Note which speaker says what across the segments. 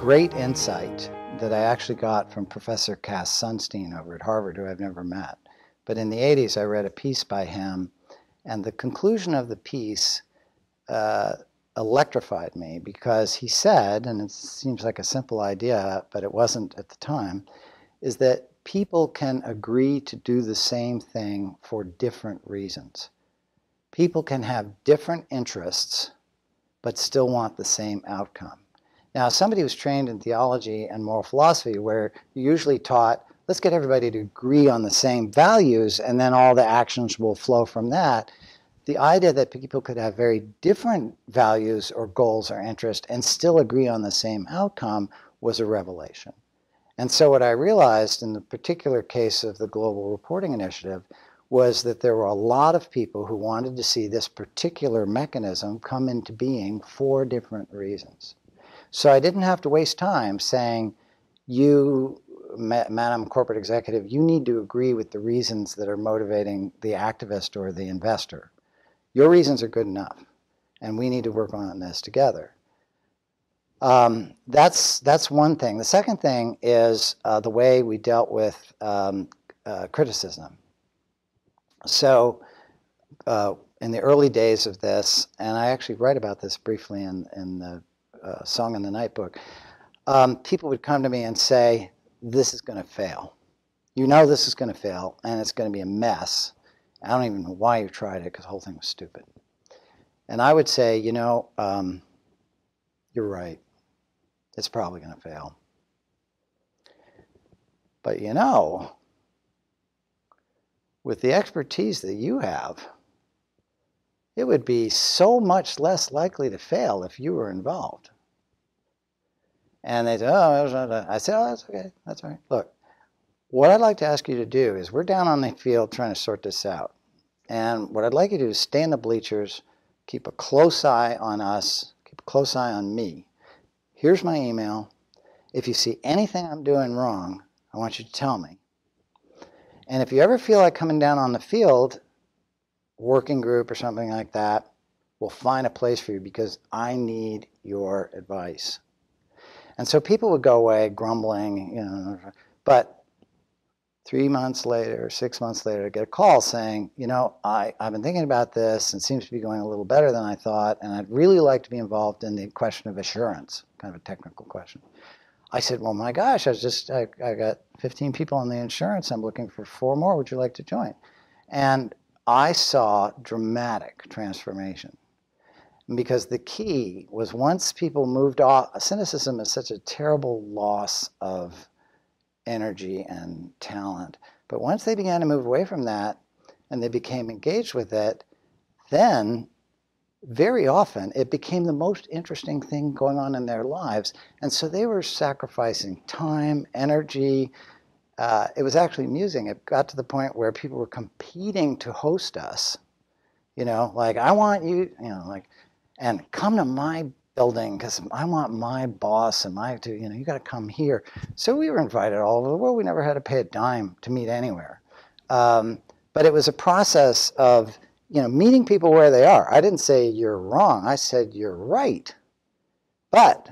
Speaker 1: great insight that I actually got from Professor Cass Sunstein over at Harvard, who I've never met. But in the 80s, I read a piece by him, and the conclusion of the piece uh, electrified me because he said, and it seems like a simple idea, but it wasn't at the time, is that people can agree to do the same thing for different reasons. People can have different interests, but still want the same outcome. Now, somebody who's trained in theology and moral philosophy, where you're usually taught, let's get everybody to agree on the same values, and then all the actions will flow from that. The idea that people could have very different values or goals or interests and still agree on the same outcome was a revelation. And so, what I realized in the particular case of the Global Reporting Initiative was that there were a lot of people who wanted to see this particular mechanism come into being for different reasons. So I didn't have to waste time saying, you, ma- Madam Corporate Executive, you need to agree with the reasons that are motivating the activist or the investor. Your reasons are good enough, and we need to work on this together. Um, that's, that's one thing. The second thing is uh, the way we dealt with um, uh, criticism. So, uh, in the early days of this, and I actually write about this briefly in, in the uh, Song in the Night book, um, people would come to me and say, This is going to fail. You know this is going to fail, and it's going to be a mess. I don't even know why you tried it because the whole thing was stupid. And I would say, You know, um, you're right. It's probably going to fail. But you know, with the expertise that you have, it would be so much less likely to fail if you were involved. And they said, oh, I said, oh, that's okay. That's all right. Look, what I'd like to ask you to do is we're down on the field trying to sort this out. And what I'd like you to do is stay in the bleachers, keep a close eye on us, keep a close eye on me. Here's my email. If you see anything I'm doing wrong, I want you to tell me. And if you ever feel like coming down on the field, working group or something like that will find a place for you because I need your advice. And so people would go away grumbling, you know, but three months later, six months later, I get a call saying, you know, I, I've been thinking about this and seems to be going a little better than I thought, and I'd really like to be involved in the question of assurance, kind of a technical question. I said, well, my gosh, I just, I, I got 15 people on the insurance. I'm looking for four more. Would you like to join? And I saw dramatic transformation. Because the key was once people moved off, cynicism is such a terrible loss of energy and talent. But once they began to move away from that and they became engaged with it, then very often it became the most interesting thing going on in their lives. And so they were sacrificing time, energy, uh, it was actually amusing. It got to the point where people were competing to host us. You know, like I want you, you know, like, and come to my building because I want my boss and my, to, you know, you got to come here. So we were invited all over the world. We never had to pay a dime to meet anywhere. Um, but it was a process of, you know, meeting people where they are. I didn't say you're wrong. I said you're right. But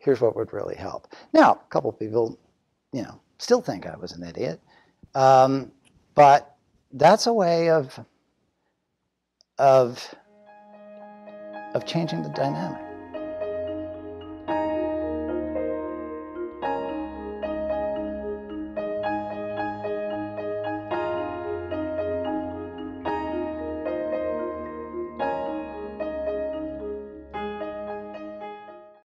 Speaker 1: here's what would really help. Now, a couple people, you know, still think I was an idiot. Um, but that's a way of, of, of changing the dynamic.